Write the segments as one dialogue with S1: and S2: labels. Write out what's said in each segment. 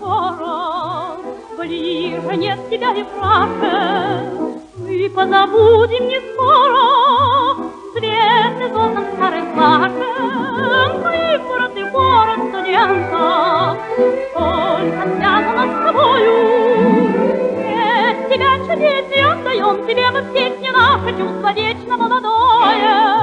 S1: город, Ближе нет тебя и краше, Мы позабудем не скоро Свет и золотом старым плачем, Твои город и город студента, Только связано с тобою. Без тебя чудесный отдаем. Тебе мы песни наши чувство вечно молодое.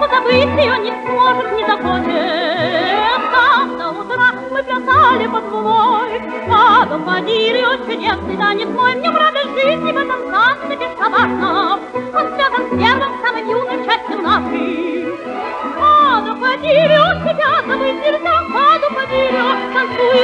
S1: Но забыть ее не сможет, не захочет. Там до утра мы плясали под луной, Падал водили чудесный танец мой. Мне в радость жизни в этом танце бесковарно, Он связан с первым, самым юным счастьем нашим. Падал водили тебя забыть нельзя, Падал водили, танцуют все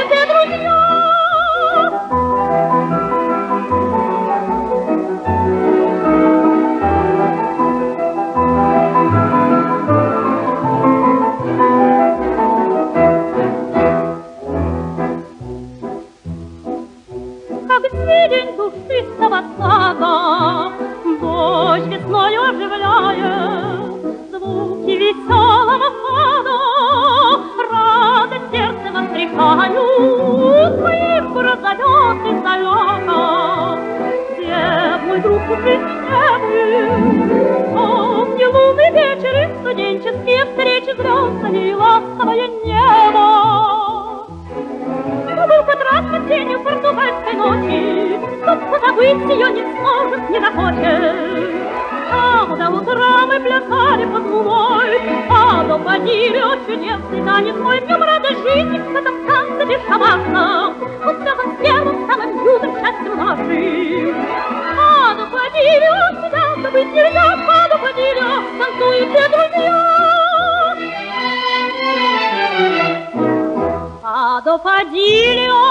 S1: душистого сада, Дождь весною оживляет звуки веселого фада, Радость сердце воскрешают, Твоих разовет издалека. Где мой друг жизненный, Помни лунный вечер и студенческие встречи звездами и ласковое небо. Был хоть раз под тенью португальской ночи, Тот, позабыть ее не сможет, не захочет. Там до утра мы плясали под луной, А до водили чудесный танец мой. В нем радость жизни в этом танце бесшабашном, с первым самым юным счастьем нашим. А до водили тебя забыть нельзя, А до водили танцуют все друзья. Падо Падильо